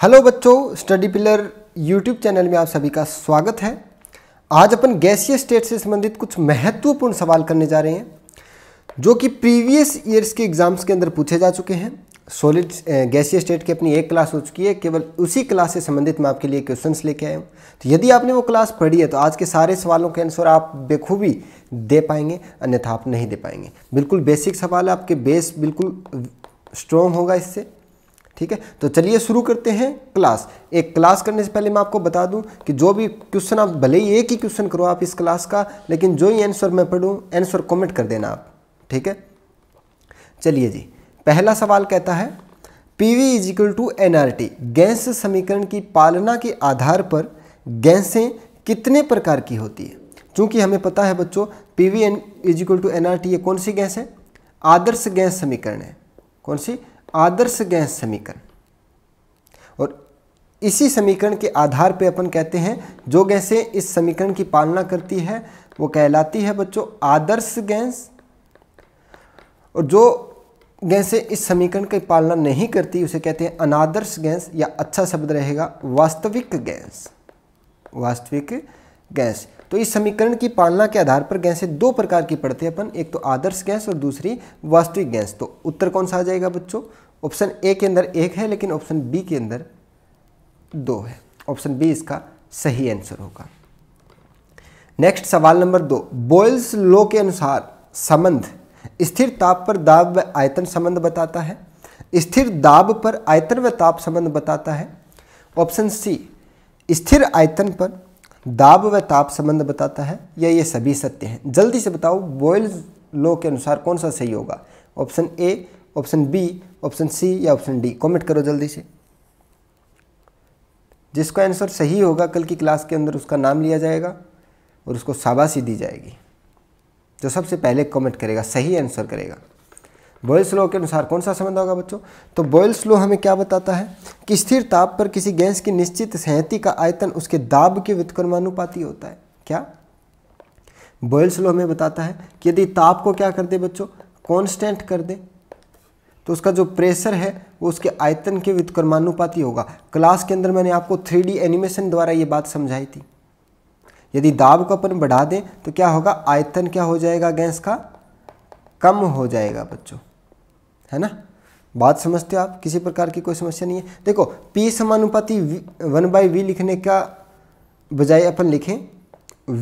Hello बच्चों study pillar YouTube channel में आप सभी का स्वागत है। आज अपन गैसीय स्टेट से संबंधित कुछ महत्वपूर्ण सवाल करने जा रहे हैं, जो कि प्रीवियस ईयर्स के एग्ज़ाम्स के अंदर पूछे जा चुके हैं। सॉलिड गैसीय स्टेट की अपनी एक क्लास हो चुकी है, केवल उसी क्लास से संबंधित मैं आपके लिए क्वेश्चंस लेके आया हूँ। तो यदि आपने वो क्लास पढ़ी है तो आज के सारे सवालों के आंसर आप बेखूबी दे पाएँगे, अन्यथा आप नहीं दे पाएँगे। बिल्कुल बेसिक सवाल है, आपके बेस बिल्कुल स्ट्रॉन्ग होगा इससे। ठीक है? तो चलिए शुरू करते हैं क्लास एक क्लास करने से पहले मैं आपको बता दूँ कि जो भी क्वेश्चन आप, भले ही एक ही क्वेश्चन करो आप इस क्लास का, लेकिन जो ही आंसर मैं पढ़ूं आंसर कमेंट कर देना आप, ठीक है? चलिए जी, पहला सवाल कहता है P V is equal to N R T gas समीकरण की पालना के आधार पर गैसें कितने प्रकार की होती है? चूँकि हमें पता है बच्चों P V N is equal to N R T ये कौन सी गैस है? आदर्श गैस समीकरण है। कौन सी? आदर्श गैस समीकरण। और इसी समीकरण के आधार पे अपन कहते हैं, जो गैसें इस समीकरण की पालना करती है, वो कहलाती है बच्चों आदर्श गैस। और जो गैसें इस समीकरण की पालना नहीं करती, उसे कहते हैं अनादर्श गैस या अच्छा शब्द रहेगा वास्तविक गैस। वास्तविक गैस। तो इस समीकरण की पालना के आधार पर गैसें दो प्रकार की पड़ती है, अपन। एक तो आदर्श गैस और दूसरी वास्तविक गैस। तो उत्तर कौन सा आ जाएगा बच्चों? ऑप्शन ए के अंदर एक है, लेकिन ऑप्शन बी के अंदर दो है। ऑप्शन बी इसका सही आंसर होगा। नेक्स्ट सवाल नंबर दो। बॉयल्स लो के अनुसार संबंध स्थिर ताप पर दाब व आयतन संबंध बताता है। स्थिर दाब पर आयतन व ताप संबंध बताता है। ऑप्शन सी, स्थिर आयतन पर दाब व ताप संबंध बताता है, या ये सभी सत्य हैं? जल्दी से बताओ बॉयल लॉ के अनुसार कौन सा सही होगा? Option A option B option C या ऑप्शन डी कमेंट करो जल्दी से। जिसका आंसर सही होगा कल की क्लास के अंदर, उसका नाम लिया जाएगा और उसको शाबाशी दी जाएगी। जो सबसे पहले कमेंट करेगा, सही आंसर करेगा। बॉयल्स लॉ के अनुसार, कौन सा संबंध होगा बच्चों? तो बॉयल्स लॉ हमें क्या बताता है? कि स्थिर ताप पर किसी गैस की निश्चित सहती का आयतन उसके दाब के व्युत्क्रमानुपाती होता है। क्या? बॉयल्स लॉ हमें बताता है कि यदि ताप को क्या कर दे बच्चों? कॉन्स्टेंट कर दे। तो उसका जो प्रेशर है, वो उसके आयतन के व्युत्क्रमानुपाती होगा। क्लास के अंदर मैंने आपको थ्री एनिमेशन द्वारा ये बात समझाई थी। यदि दाब को अपन बढ़ा दें तो क्या होगा? आयतन क्या हो जाएगा गैस का? कम हो जाएगा बच्चों। है ना? बात समझते हो आप? किसी प्रकार की कोई समस्या नहीं है। देखो, P समानुपाति वन बाई वी लिखने का बजाय अपन लिखें,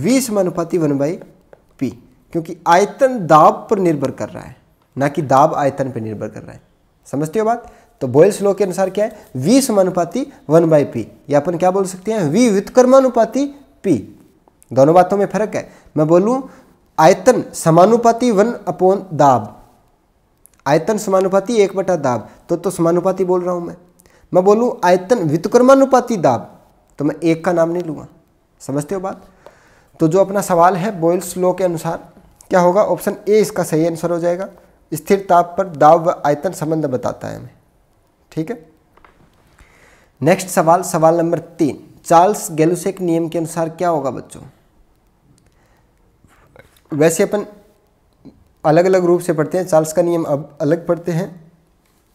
V समानुपाति वन बाई पी क्योंकि आयतन दाब पर निर्भर कर रहा है, ना कि दाब आयतन पर निर्भर कर रहा है। समझते हो बात? तो बॉयल्स लॉ के अनुसार क्या है? V समानुपाति वन बाई पी या अपन क्या बोल सकते हैं? V व्युत्क्रमानुपाति पी दोनों बातों में फ़र्क है। मैं बोलूँ, आयतन समानुपाति वन अपॉन दाब आयतन समानुपाति एक बटा दाब। तो तो समानुपाति बोल रहा हूँ मैं। मैं बोलूँ आयतन व्युत्क्रमानुपाति दाब। तो मैं एक का नाम नहीं लूँगा। समझते हो बात? तो जो अपना सवाल है बॉयल्स लॉ के अनुसार, क्या होगा? ऑप्शन ए इसका सही आंसर हो जाएगा। स्थिर ताप पर दाब व आयतन संबंध बताता है हमें। ठीक है? नेक्स्ट सवाल सवाल नंबर तीन। चार्ल्स गैलुसेक नियम के अनुसार क्या होगा बच्चों? वैसे अपन अलग अलग रूप से पढ़ते हैं। चार्ल्स का नियम अब अलग पढ़ते हैं।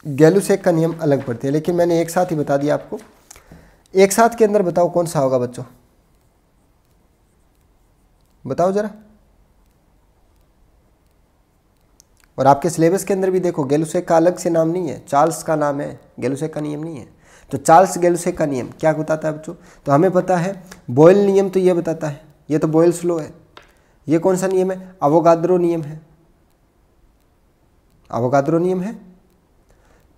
गैलुसेक का नियम अलग पढ़ते हैं। लेकिन मैंने एक साथ ही बता दिया आपको। एक साथ के अंदर बताओ कौन सा होगा बच्चों? बताओ जरा। और आपके सिलेबस के अंदर भी देखो, गैलुसेक का अलग से नाम नहीं है। चार्ल्स का नाम है, गैलुसेक का नियम नहीं है। तो चार्ल्स गैलुसेक का नियम क्या बताता है बच्चों? तो हमें पता है, बॉयल नियम तो ये बताता है। ये तो बॉयल स्लो है। ये कौन सा नियम है? अवोगाद्रो नियम है। अवोगाद्रो नियम है।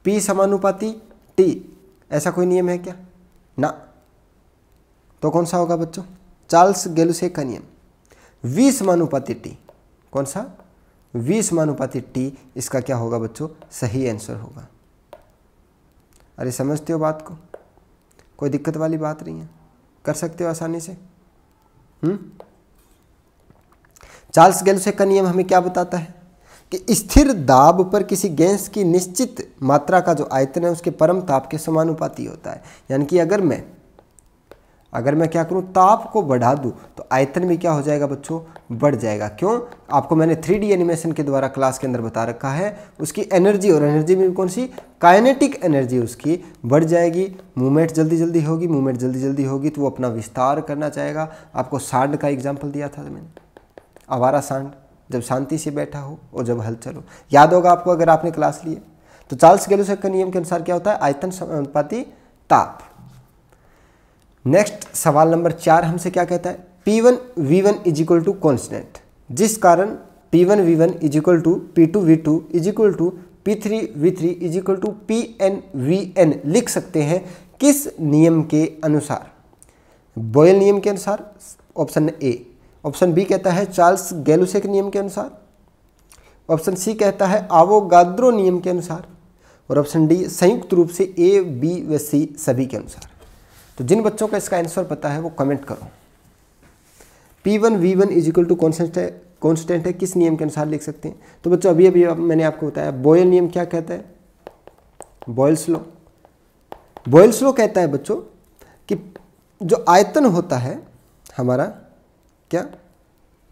पी समानुपाति टी ऐसा कोई नियम है क्या? ना। तो कौन सा होगा बच्चों? चार्ल्स गेलुसे का नियम। वी समानुपाति टी कौन सा? वी समानुपाति टी इसका क्या होगा बच्चों? सही आंसर होगा। अरे समझते हो बात को? कोई दिक्कत वाली बात नहीं है। कर सकते हो आसानी से। हम्म? चार्ल्स गेलुसेक का नियम हमें क्या बताता है? कि स्थिर दाब पर किसी गैस की निश्चित मात्रा का जो आयतन है, उसके परम ताप के समानुपाती होता है। यानी कि अगर मैं अगर मैं क्या करूँ, ताप को बढ़ा दूँ तो आयतन भी क्या हो जाएगा बच्चों? बढ़ जाएगा। क्यों? आपको मैंने थ्री एनिमेशन के द्वारा क्लास के अंदर बता रखा है। उसकी एनर्जी, और एनर्जी में कौन सी? काइनेटिक एनर्जी उसकी बढ़ जाएगी। मूवमेंट जल्दी जल्दी होगी, मूवमेंट जल्दी जल्दी होगी तो वो अपना विस्तार करना चाहेगा। आपको सांड का एग्ज़ाम्पल दिया था मैंने। आवारा सांड। जब शांति से बैठा हो और जब हलचल हो। याद होगा आपको अगर आपने क्लास लिए तो चार्ल्स गेलुसक के नियम के अनुसार क्या होता है? आयतन समानुपाती ताप। नेक्स्ट, सवाल नंबर चार हमसे क्या कहता है? P1 one V one is equal to constant जिस कारण P1 one V one is equal to P two V two is equal to P three V three is equal to P N V N लिख सकते हैं किस नियम के अनुसार? Boil नियम के अनुसार ऑप्शन ए ऑप्शन बी कहता है चार्ल्स गैलुसे नियम के अनुसार। ऑप्शन सी कहता है आवोगाद्रो नियम के अनुसार। और ऑप्शन डी संयुक्त रूप से ए, बी व सी सभी के अनुसार। तो जिन बच्चों का इसका आंसर पता है वो कमेंट करो। P one V one is equal to constant है कॉन्स्टेंट है, किस नियम के अनुसार लिख सकते हैं? तो बच्चों, अभी अभी मैंने आपको बताया बॉयल नियम क्या कहता है? बॉयल्स लो बॉयल्स लो कहता है बच्चों कि जो आयतन होता है हमारा क्या?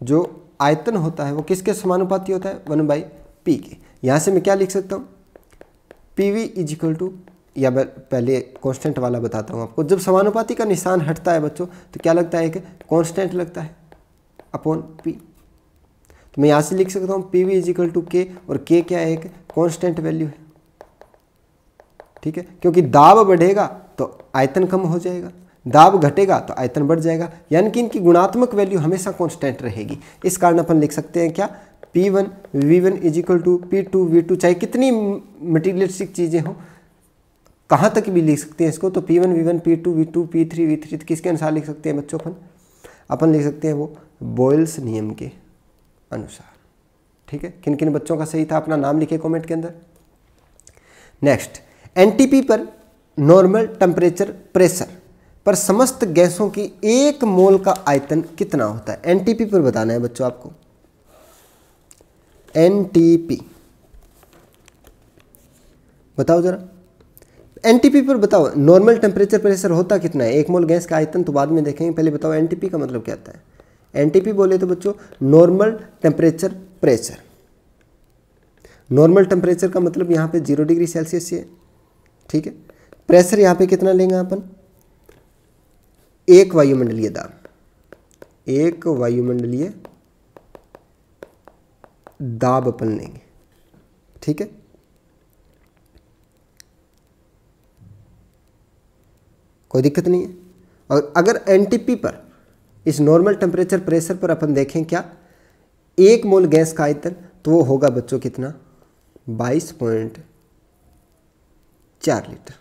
जो आयतन होता है, वो किसके समानुपाती होता है? वन बाई पी के। यहाँ से मैं क्या लिख सकता हूँ? P V is equal to या मैं पहले कांस्टेंट वाला बताता हूँ आपको। जब समानुपाती का निशान हटता है बच्चों तो क्या लगता है कि कांस्टेंट लगता है? अपॉन पी तो मैं यहाँ से लिख सकता हूँ P V is equal to K और के क्या है? एक कॉन्स्टेंट वैल्यू है। ठीक है? क्योंकि दाब बढ़ेगा तो आयतन कम हो जाएगा। दाब घटेगा तो आयतन बढ़ जाएगा। यानी कि इनकी गुणात्मक वैल्यू हमेशा कॉन्स्टेंट रहेगी। इस कारण अपन लिख सकते हैं क्या? P one V one is equal to P two V two चाहे कितनी मटीरियलिस्टिक चीज़ें हों। कहाँ तक भी लिख सकते हैं इसको? तो P one V one P two V two P three V three किसके अनुसार लिख सकते हैं बच्चों अपन? अपन लिख सकते हैं वो बॉयल्स नियम के अनुसार। ठीक है? किन किन बच्चों का सही था अपना नाम लिखे कमेंट के अंदर? नेक्स्ट एनटीपी पर नॉर्मल टेम्परेचर प्रेशर पर समस्त गैसों की एक मोल का आयतन कितना होता है? एनटीपी पर बताना है बच्चों आपको। एनटीपी बताओ जरा। एनटीपी पर बताओ नॉर्मल टेम्परेचर प्रेशर होता कितना है? एक मोल गैस का आयतन तो बाद में देखेंगे। पहले बताओ एनटीपी का मतलब क्या होता है? एनटीपी बोले तो बच्चों normal temperature pressure normal temperature का मतलब यहाँ पे ज़ीरो डिग्री सेल्सियस से ठीक है? प्रेशर यहाँ पे कितना लेंगे अपन? एक वायुमंडलीय दाब। एक वायुमंडलीय दाब अपन लेंगे। ठीक है? कोई दिक्कत नहीं है। और अगर एनटीपी पर, इस नॉर्मल टेम्परेचर प्रेशर पर अपन देखें क्या, एक मोल गैस का आयतन तो वो होगा बच्चों कितना? बाईस पॉइंट चार लीटर।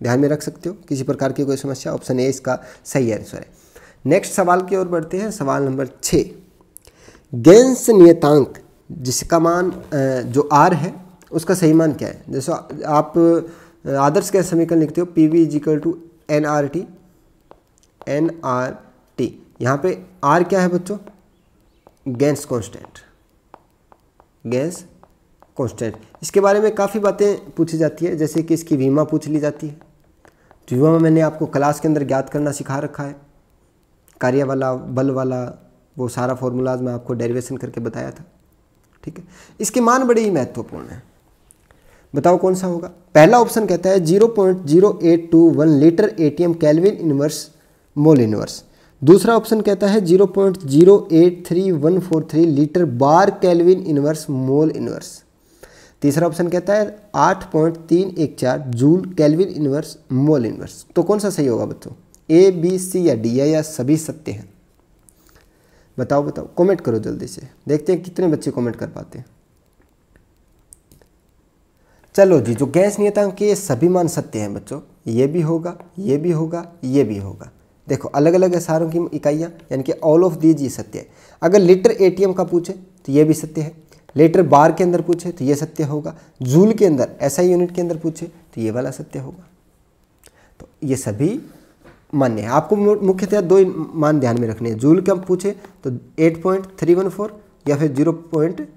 ध्यान में रख सकते हो, किसी प्रकार की कोई समस्या ऑप्शन ए इसका सही आंसर है। नेक्स्ट सवाल की ओर बढ़ते हैं, सवाल नंबर छ गेंस नियतांक, जिसका मान जो आर है, उसका सही मान क्या है? जैसे आप आदर्श गैस समीकरण लिखते हो P V is equal to N R T N R T यहाँ पे आर क्या है बच्चों? गैस कांस्टेंट गैस कांस्टेंट इसके बारे में काफ़ी बातें पूछी जाती है, जैसे कि इसकी वीमा पूछ ली जाती है। तो वीमा में मैंने आपको क्लास के अंदर ज्ञात करना सिखा रखा है। कार्य वाला, बल वाला, वो सारा फॉर्मूलाज मैं आपको डेरिवेशन करके बताया था। ठीक है? इसके मान बड़े ही महत्वपूर्ण हैं। बताओ कौन सा होगा? पहला ऑप्शन कहता है zero point zero eight two one litre A T M kelvin inverse mole inverse दूसरा ऑप्शन कहता है zero point zero eight three one four three litre bar kelvin inverse mole inverse तीसरा ऑप्शन कहता है आठ point तीन एक चार joule kelvin inverse mole inverse. तो कौन सा सही होगा बच्चों? ए बी सी या डी या सभी सत्य हैं? बताओ बताओ कमेंट करो जल्दी से। देखते हैं कितने बच्चे कमेंट कर पाते हैं। चलो जी, जो गैस नियतांक के सभी मान सत्य हैं बच्चों। ये भी होगा, ये भी होगा, ये भी होगा। देखो अलग अलग सारों की इकाइयाँ, यानी कि ऑल ऑफ़ दीज ये सत्य है। अगर लीटर एटीएम का पूछे तो ये भी सत्य है। लीटर बार के अंदर पूछे तो ये सत्य होगा, जूल के अंदर ऐसा यूनिट के अंदर पूछे तो ये वाला सत्य होगा। तो ये सभी मान्य है। आपको मुख्यतः दो मान ध्यान में रखने हैं। जूल का पूछे तो eight point three one four या फिर ज़ीरो पॉइंट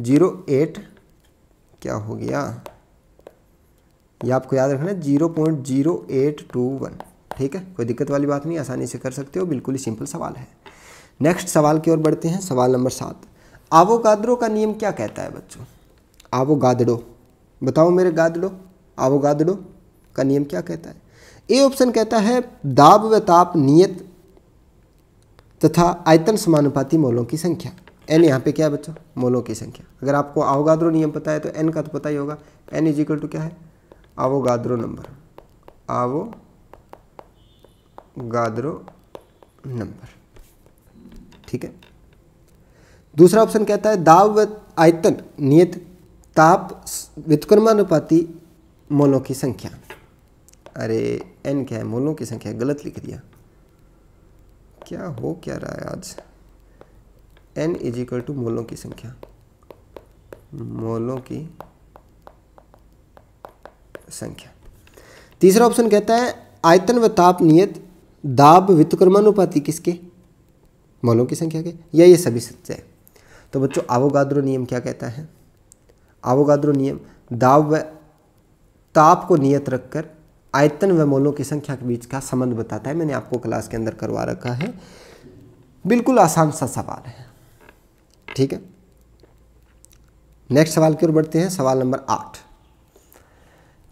ज़ीरो एट क्या हो गया? ये आपको याद रखना टू वन ठीक है? कोई दिक्कत वाली बात नहीं, आसानी से कर सकते हो, बिल्कुल ही सिंपल सवाल है। नेक्स्ट सवाल की ओर बढ़ते हैं। सवाल नंबर सात। आवोगाद्रो का नियम क्या कहता है बच्चों? आवोगाद्रो। बताओ मेरे गादड़ो आवोगाद्रो का नियम क्या कहता है? ए ऑप्शन कहता है दाब व ताप नियत तथा आयतन समानुपाती मोलों की संख्या। एन यहाँ पे क्या है बच्चों? मोलों की संख्या। अगर आपको आवोगाद्रो नियम पता है तो एन का तो पता ही होगा। एन इज़ इक्वल टू क्या है? आवोगाद्रो नंबर आवो गाद्रो नंबर ठीक है? दूसरा ऑप्शन कहता है दाब व आयतन नियत ताप व्युत्क्रमानुपाती मोलों की संख्या। अरे एन क्या है? मोलों की संख्या। गलत लिख दिया। क्या हो क्या रहा है आज? एन इज़ इक्वल टू मोलों की संख्या। मोलों की संख्या। तीसरा ऑप्शन कहता है आयतन व ताप नियत दाब वित्तकर्मानुपाति किसके? मोलों की संख्या के। या ये सभी सत्य है। तो बच्चों, आवोगाद्रो नियम क्या कहता है? आवोगाद्रो नियम दाब व ताप को नियत रखकर आयतन व मोलों की संख्या के बीच का संबंध बताता है। मैंने आपको क्लास के अंदर करवा रखा है। बिल्कुल आसान सा सवाल है। ठीक है? नेक्स्ट सवाल की ओर बढ़ते हैं। सवाल नंबर आठ।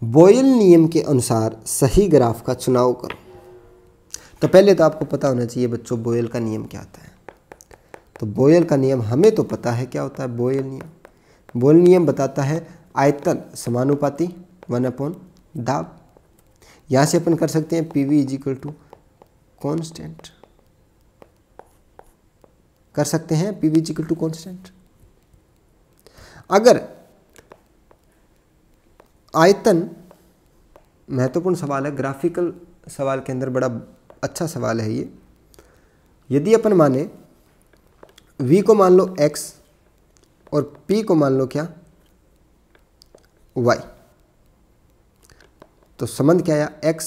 बोयल नियम के अनुसार सही ग्राफ का चुनाव करो। तो पहले तो आपको पता होना चाहिए बच्चों, बोयल का नियम क्या होता है। तो बोयल का नियम हमें तो पता है, क्या होता है बोयल नियम? बोयल नियम बताता है आयतन समानुपाती वन अपॉन दाब। यहाँ से अपन कर सकते हैं P V is equal to constant. कर सकते हैं P V is equal to constant. अगर आयतन महत्वपूर्ण सवाल है, ग्राफिकल सवाल के अंदर बड़ा अच्छा सवाल है ये। यदि अपन माने v को मान लो x और p को मान लो क्या? Y. तो संबंध क्या आया? X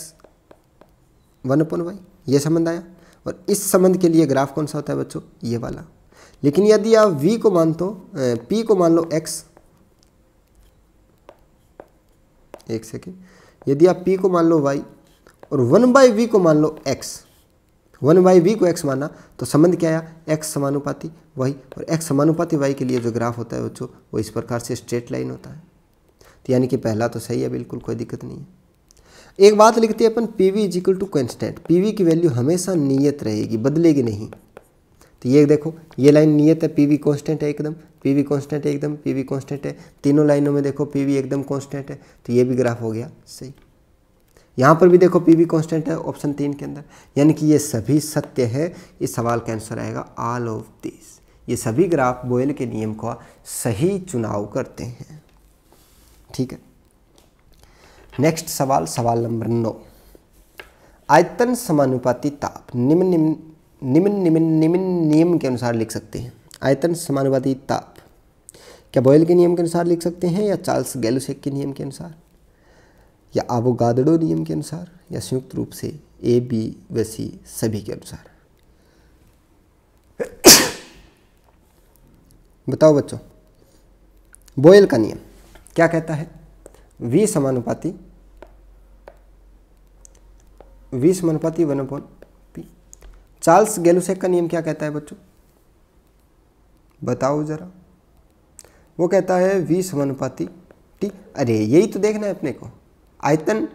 वन अपन वाई ये संबंध आया। और इस संबंध के लिए ग्राफ कौन सा होता है बच्चों? ये वाला। लेकिन यदि आप v को मान तो p को मान लो x, एक सेकेंड। यदि आप p को मान लो y और वन बाई वी को मान लो x वन बाई वी को एक्स माना तो संबंध क्या आया? एक्स समानुपाती वाई और एक्स समानुपाती वाई के लिए जो ग्राफ होता है बच्चों वो इस प्रकार से स्ट्रेट लाइन होता है। तो यानी कि पहला तो सही है, बिल्कुल कोई दिक्कत नहीं है। एक बात लिखते हैं अपन P V is equal to constant P V की वैल्यू हमेशा नियत रहेगी, बदलेगी नहीं। तो ये देखो, ये लाइन नियत है पी वी कॉन्स्टेंट है एकदम पी वी कॉन्स्टेंट है एकदम पी वी कॉन्स्टेंट है। तीनों लाइनों में देखो पी वी एकदम कॉन्स्टेंट है तो ये भी ग्राफ हो गया, सही। यहाँ पर भी देखो पी वी कॉन्स्टेंट है ऑप्शन तीन के अंदर। यानी कि ये सभी सत्य है, इस सवाल का आंसर आएगा ऑल ऑफ़ दिस ये सभी ग्राफ बोयल के नियम का सही चुनाव करते हैं। ठीक है? नेक्स्ट सवाल सवाल नंबर नौ। आयतन समानुपाती ताप, निम्न निम्न निम्न निम्न निम्न नियम के अनुसार लिख सकते हैं। आयतन समानुपाती ताप, क्या बॉयल के नियम के अनुसार लिख सकते हैं या चार्ल्स गैलोसेक के नियम के अनुसार? या आबोगादड़ो नियम के अनुसार या संयुक्त रूप से ए बी व सी सभी के अनुसार। बताओ बच्चों बोयल का नियम क्या कहता है? वी समानुपाती वी समानुपाती one upon P Charles Gay Lussac का नियम क्या कहता है बच्चों? बताओ जरा। वो कहता है वी समानुपाती टी अरे, यही तो देखना है अपने को। आयतन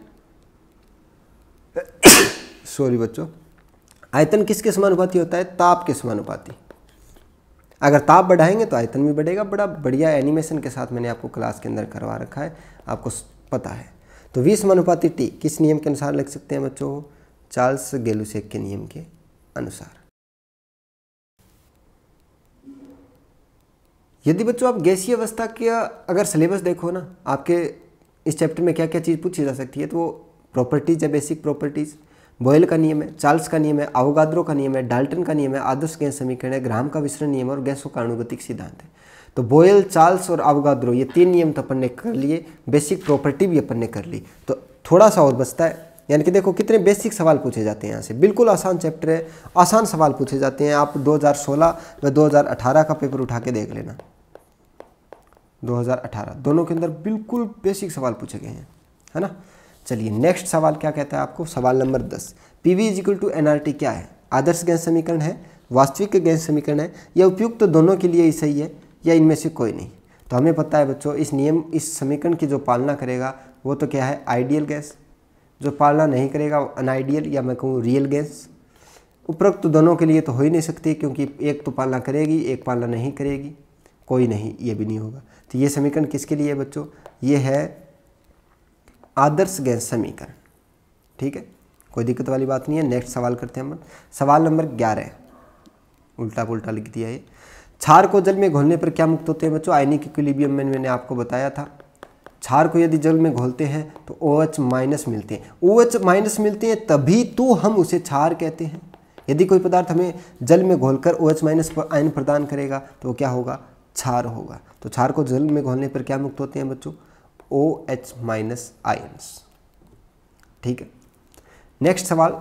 सॉरी बच्चों, आयतन किसके समानुपाती होता है? ताप के समानुपाती। अगर ताप बढ़ाएँगे तो आयतन भी बढ़ेगा। बड़ा बढ़िया एनिमेशन के साथ मैंने आपको क्लास के अंदर करवा रखा है। आपको पता है। तो वी समानुपाती टी किस नियम के अनुसार लिख सकते हैं बच्चों? चार्ल्स गेलुसेक के नियम के अनुसार। यदि बच्चों आप गैसीय अवस्था का, अगर सिलेबस देखो ना, आपके इस चैप्टर में क्या क्या चीज़ पूछी जा सकती है? तो वो प्रॉपर्टीज़ है बेसिक प्रॉपर्टीज़ बॉयल का नियम है चार्ल्स का नियम है आवगाद्रो का नियम है डाल्टन का नियम है, आदर्श गैस समीकरण है ग्राम का विसरण नियम और गैसों का अणुगतिक सिद्धांत है। तो बॉयल चार्ल्स और आवगाद्रो ये तीन नियम तो अपन ने कर लिए बेसिक प्रॉपर्टी भी अपन ने कर ली। तो थोड़ा सा और बचता है, यानी कि देखो कितने बेसिक सवाल पूछे जाते हैं यहाँ से। बिल्कुल आसान चैप्टर है, आसान सवाल पूछे जाते हैं। आप 2016 व 2018 का पेपर उठा के देख लेना। 2018 दोनों के अंदर बिल्कुल बेसिक सवाल पूछे गए हैं, है ना? चलिए नेक्स्ट सवाल क्या कहता है आपको? सवाल नंबर दस। P V is equal to NRT क्या है? आदर्श गैस समीकरण है? वास्तविक गैस समीकरण है? या उपयुक्त तो दोनों के लिए ही सही है? या इनमें से कोई नहीं? तो हमें पता है बच्चों, इस नियम, इस समीकरण की जो पालना करेगा, वो तो क्या है? Ideal gas. जो पालना नहीं करेगा अनआइडियल या मैं कहूँ रियल गैस। उपरोक्त तो दोनों के लिए तो हो ही नहीं सकती, क्योंकि एक तो पालना करेगी, एक पालना नहीं करेगी। कोई नहीं, ये भी नहीं होगा। तो ये समीकरण किसके लिए है बच्चों? ये है आदर्श गैस समीकरण। ठीक है? कोई दिक्कत वाली बात नहीं है। नेक्स्ट सवाल करते हैं हम। सवाल नंबर ग्यारह उल्टा पुल्टा लिख दिया ये क्षार को जल में घोलने पर क्या मुक्त होते हैं बच्चों? आयनिक इक्विलिब्रियम में मैंने आपको बताया था। क्षार को यदि जल में घोलते हैं तो ओ OH माइनस मिलते हैं। ओ OH माइनस मिलते हैं, तभी तो हम उसे क्षार कहते हैं। यदि कोई पदार्थ हमें जल में घोलकर ओ OH माइनस आयन प्रदान करेगा तो क्या होगा? क्षार होगा। तो क्षार को जल में घोलने पर क्या मुक्त होते हैं बच्चों? ओ एच माइनस आयन्स ठीक है? नेक्स्ट सवाल।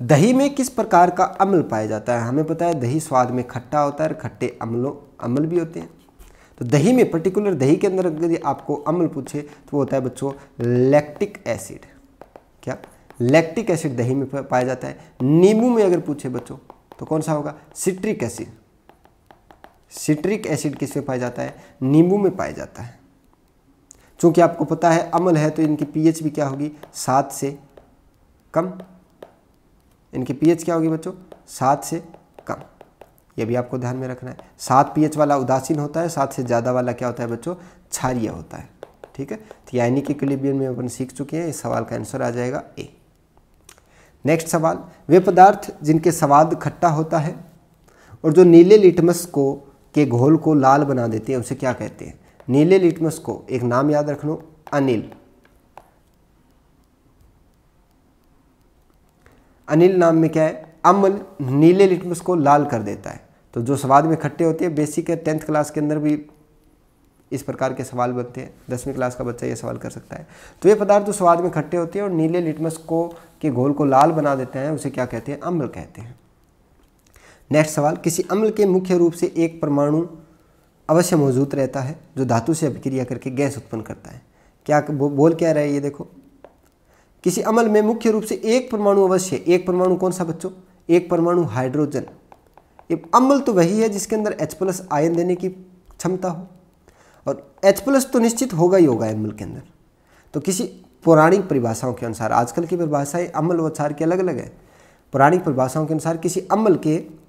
दही में किस प्रकार का अम्ल पाया जाता है? हमें पता है दही स्वाद में खट्टा होता है और खट्टे अम्लों, अम्ल भी होते हैं। तो दही में पर्टिकुलर दही के अंदर यदि आपको अम्ल पूछे तो वो होता है बच्चों लैक्टिक एसिड क्या? लैक्टिक एसिड दही में पाया जाता है। नींबू में अगर पूछे बच्चों तो कौन सा होगा? सिट्रिक एसिड सिट्रिक एसिड किसमें पाया जाता है? नींबू में पाया जाता है। चूँकि आपको पता है अम्ल है तो इनकी पीएच भी क्या होगी? सात से कम। इनकी पीएच क्या होगी बच्चों? सात से कम। ये भी आपको ध्यान में रखना है। सात पीएच वाला उदासीन होता है, सात से ज़्यादा वाला क्या होता है बच्चों? क्षारिय होता है। ठीक है? तो यानी कि क्लिबियन में अपन सीख चुके हैं। इस सवाल का आंसर आ जाएगा ए। नेक्स्ट सवाल, वे पदार्थ जिनके स्वाद खट्टा होता है और जो नीले लिटमस को के घोल को लाल बना देते हैं, उसे क्या कहते हैं? नीले लिटमस को, एक नाम याद रख लो अनिल। अनिल नाम में क्या है? अम्ल नीले लिटमस को लाल कर देता है। तो जो स्वाद में खट्टे होते हैं बेसिक है टेंथ क्लास के अंदर भी इस प्रकार के सवाल बनते हैं। दसवीं क्लास का बच्चा ये सवाल कर सकता है। तो ये पदार्थ जो स्वाद में खट्टे होते हैं और नीले लिटमस को, के घोल को लाल बना देते हैं, उसे क्या कहते हैं? अम्ल कहते हैं। नेक्स्ट सवाल, किसी अम्ल के मुख्य रूप से एक परमाणु अवश्य मौजूद रहता है, जो धातु से अभिक्रिया करके गैस उत्पन्न करता है। क्या बोल क्या रहा है ये देखो। किसी अमल में मुख्य रूप से एक परमाणु अवश्य, एक परमाणु कौन सा बच्चों? एक परमाणु हाइड्रोजन। ये अम्ल तो वही है जिसके अंदर H प्लस आयन देने की क्षमता हो। और H प्लस तो निश्चित होगा ही होगा अम्ल के अंदर। तो किसी पौराणिक परिभाषाओं के अनुसार, आजकल की परिभाषाएँ अम्ल व क्षार के अलग अलग है। पौराणिक परिभाषाओं के अनुसार किसी अम्ल के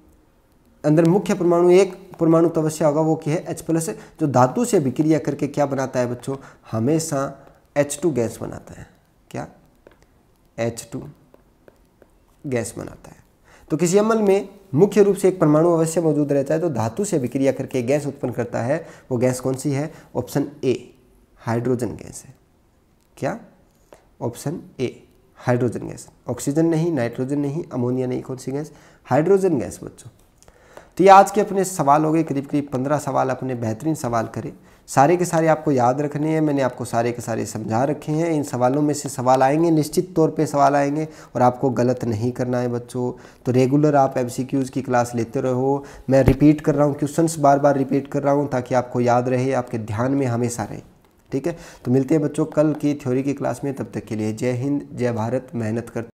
अंदर मुख्य परमाणु, एक परमाणु तो अवश्य होगा वो क्या है एच प्लस जो धातु से विक्रिया करके क्या बनाता है बच्चों? हमेशा एच टू गैस बनाता है। क्या? एच टू गैस बनाता है। तो किसी अमल में मुख्य रूप से एक परमाणु अवश्य मौजूद रहता है तो धातु से विक्रिया करके गैस उत्पन्न करता है। वो गैस कौन सी है? ऑप्शन ए हाइड्रोजन गैस है। क्या? Option A hydrogen gas. Oxygen नहीं, नाइट्रोजन नहीं, अमोनिया नहीं, कौन सी गैस? हाइड्रोजन गैस बच्चों। तो ये आज के अपने सवाल हो गए, करीब करीब पंद्रह सवाल अपने बेहतरीन सवाल करें। सारे के सारे आपको याद रखने हैं, मैंने आपको सारे के सारे समझा रखे हैं। इन सवालों में से सवाल आएँगे, निश्चित तौर पे सवाल आएँगे और आपको गलत नहीं करना है बच्चों। तो रेगुलर आप एम की क्लास लेते रहो। मैं रिपीट कर रहा हूँ, क्वेश्चंस बार बार रिपीट कर रहा हूँ ताकि आपको याद रहे, आपके ध्यान में हमेशा रहे। ठीक है? तो मिलते हैं बच्चों कल की थ्योरी की क्लास में, तब तक के लिए जय हिंद, जय भारत, मेहनत करते